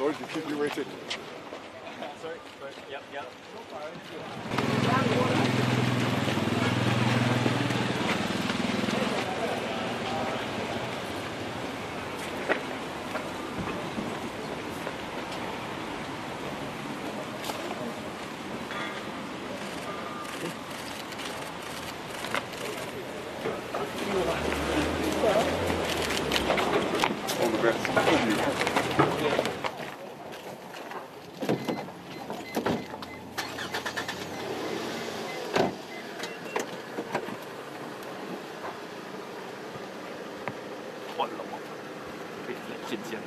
Sorry. Sorry keep you waiting. Sorry, sorry. Yep, yep. All the best. 换了我们别再进